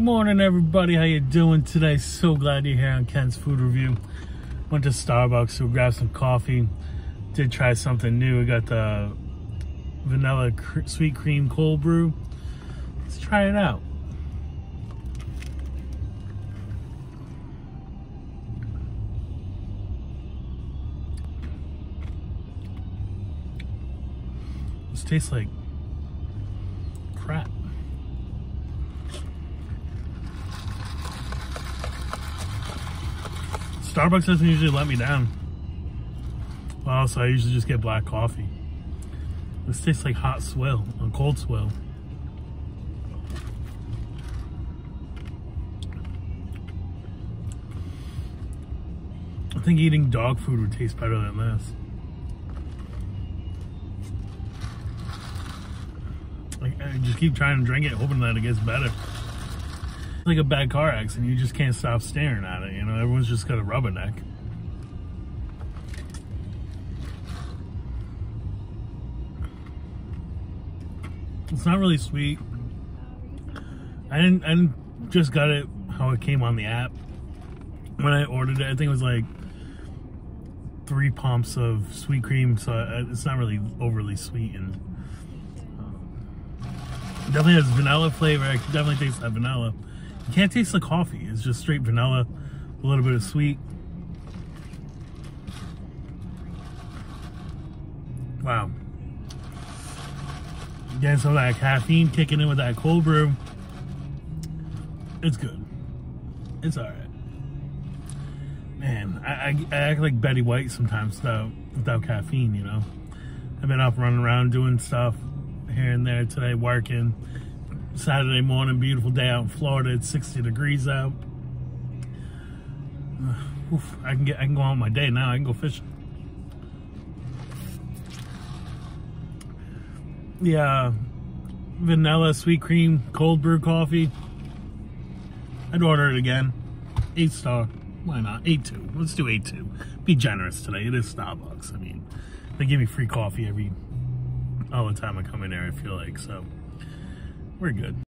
Morning, everybody. How you doing today? So glad you're here on Kent's Food Review. Went to Starbucks to grab some coffee. Did try something new. We got the vanilla cr sweet cream cold brew. Let's try it out. This tastes like crap. Starbucks doesn't usually let me down. Well, so I usually just get black coffee. This tastes like hot swill, a cold swill. I think eating dog food would taste better than this. I just keep trying to drink it, hoping that it gets better like a bad car accident. You just can't stop staring at it. You know, everyone's just got a rubberneck. It's not really sweet. I didn't. I didn't just got it how it came on the app when I ordered it. I think it was like three pumps of sweet cream, so it's not really overly sweet and um, definitely has vanilla flavor. I definitely taste that vanilla. You can't taste the coffee. It's just straight vanilla, a little bit of sweet. Wow. Getting some of that caffeine kicking in with that cold brew. It's good. It's alright. Man, I, I, I, act like Betty White sometimes without, without caffeine, you know? I've been up running around doing stuff here and there today, working Saturday morning, beautiful day out in Florida. It's 60 degrees out. Uh, oof, I can get I can go on my day now. I can go fishing. Yeah, vanilla sweet cream cold brew coffee. I'd order it again. Eight star. Why not? Eight two. Let's do eight two. Be generous today. It is Starbucks. I mean, they give me free coffee every all the time I come in there. I feel like so. We're good.